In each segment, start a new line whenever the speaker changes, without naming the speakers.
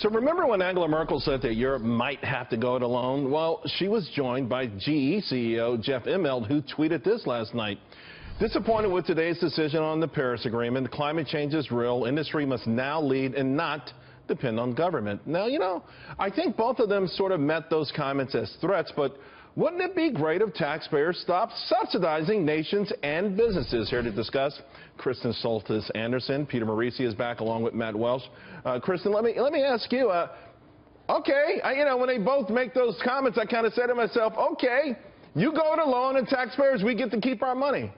So remember when Angela Merkel said that Europe might have to go it alone? Well, she was joined by GE CEO Jeff Immelt, who tweeted this last night. Disappointed with today's decision on the Paris Agreement, climate change is real. Industry must now lead and not depend on government. Now, you know, I think both of them sort of met those comments as threats, but wouldn't it be great if taxpayers stopped subsidizing nations and businesses? Here to discuss, Kristen Soltis Anderson. Peter Morici is back along with Matt Welch. Uh, Kristen, let me, let me ask you, uh, okay, I, you know, when they both make those comments, I kind of say to myself, okay, you go it alone and taxpayers, we get to keep our money.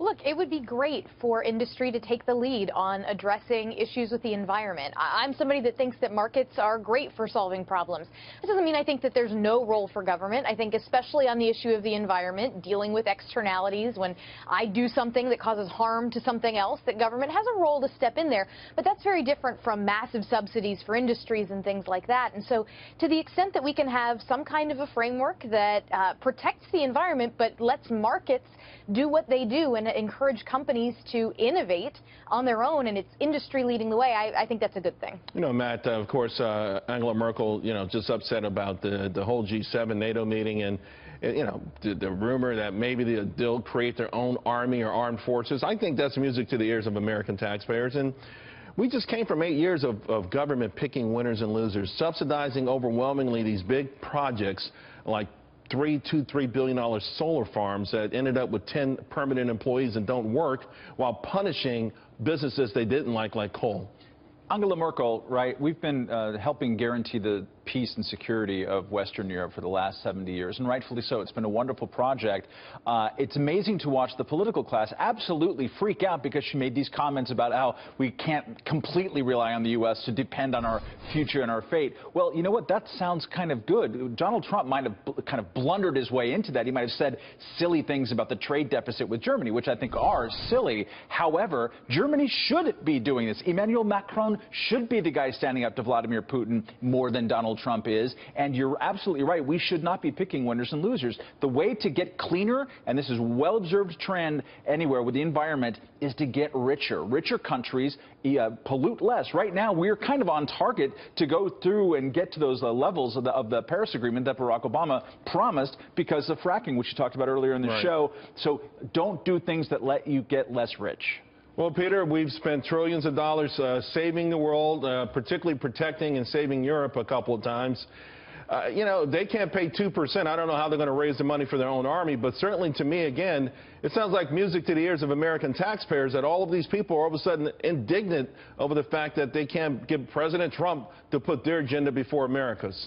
Look, it would be great for industry to take the lead on addressing issues with the environment. I'm somebody that thinks that markets are great for solving problems. That doesn't mean I think that there's no role for government. I think especially on the issue of the environment, dealing with externalities, when I do something that causes harm to something else, that government has a role to step in there. But that's very different from massive subsidies for industries and things like that. And so to the extent that we can have some kind of a framework that uh, protects the environment but lets markets do what they do and encourage companies to innovate on their own, and it's industry leading the way, I, I think that's a good thing.
You know, Matt, uh, of course, uh, Angela Merkel, you know, just upset about the, the whole G7 NATO meeting and, you know, the, the rumor that maybe they'll create their own army or armed forces. I think that's music to the ears of American taxpayers. And we just came from eight years of, of government picking winners and losers, subsidizing overwhelmingly these big projects like three, two, three billion dollar solar farms that ended up with 10 permanent employees and don't work while punishing businesses they didn't like, like coal.
Angela Merkel, right, we've been uh, helping guarantee the peace and security of Western Europe for the last 70 years, and rightfully so. It's been a wonderful project. Uh, it's amazing to watch the political class absolutely freak out because she made these comments about how we can't completely rely on the U.S. to depend on our future and our fate. Well, you know what? That sounds kind of good. Donald Trump might have kind of blundered his way into that. He might have said silly things about the trade deficit with Germany, which I think are silly. However, Germany should be doing this. Emmanuel Macron should be the guy standing up to Vladimir Putin more than Donald Trump is. And you're absolutely right. We should not be picking winners and losers. The way to get cleaner, and this is well-observed trend anywhere with the environment, is to get richer. Richer countries uh, pollute less. Right now, we're kind of on target to go through and get to those uh, levels of the, of the, Paris Agreement that Barack Obama promised because of fracking, which you talked about earlier in the right. show. So don't do things that let you get less rich.
Well, Peter, we've spent trillions of dollars uh, saving the world, uh, particularly protecting and saving Europe a couple of times. Uh, you know, they can't pay 2%. I don't know how they're going to raise the money for their own army, but certainly to me, again, it sounds like music to the ears of American taxpayers that all of these people are all of a sudden indignant over the fact that they can't get President Trump to put their agenda before America's.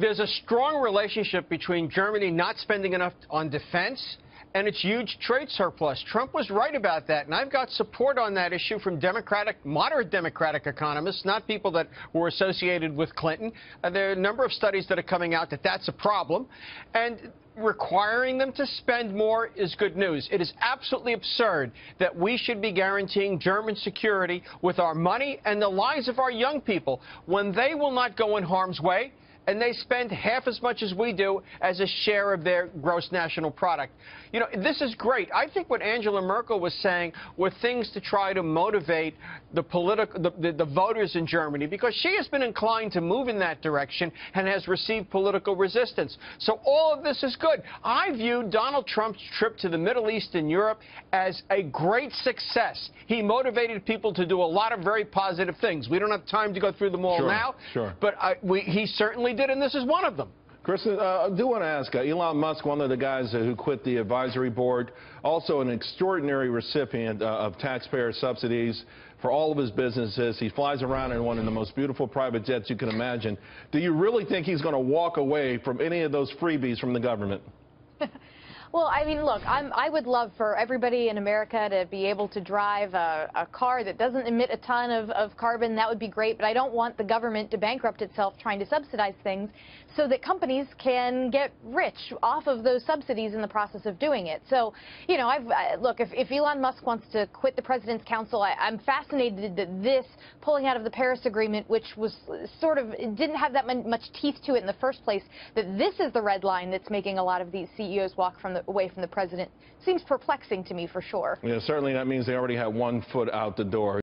There's a strong relationship between Germany not spending enough on defense and its huge trade surplus. Trump was right about that, and I've got support on that issue from Democratic, moderate Democratic economists, not people that were associated with Clinton. Uh, there are a number of studies that are coming out that that's a problem, and requiring them to spend more is good news. It is absolutely absurd that we should be guaranteeing German security with our money and the lives of our young people when they will not go in harm's way and they spend half as much as we do as a share of their gross national product. You know, this is great. I think what Angela Merkel was saying were things to try to motivate the political the, the, the voters in Germany because she has been inclined to move in that direction and has received political resistance. So all of this is good. I view Donald Trump's trip to the Middle East and Europe as a great success. He motivated people to do a lot of very positive things. We don't have time to go through them all
sure,
now,
sure.
but I, we, he certainly did, and this is one of them.
Chris, uh, I do want to ask, uh, Elon Musk, one of the guys who quit the advisory board, also an extraordinary recipient uh, of taxpayer subsidies for all of his businesses. He flies around in one of the most beautiful private jets you can imagine. Do you really think he's going to walk away from any of those freebies from the government?
Well, I mean, look, I'm, i would love for everybody in America to be able to drive a, a car that doesn't emit a ton of, of, carbon. That would be great, but I don't want the government to bankrupt itself trying to subsidize things so that companies can get rich off of those subsidies in the process of doing it. So, you know, I've, I, look, if, if, Elon Musk wants to quit the President's Council, I, I'm fascinated that this pulling out of the Paris Agreement, which was sort of didn't have that much teeth to it in the first place, that this is the red line that's making a lot of these CEOs walk from the away from the president seems perplexing to me for sure.
Yeah, certainly that means they already have one foot out the door.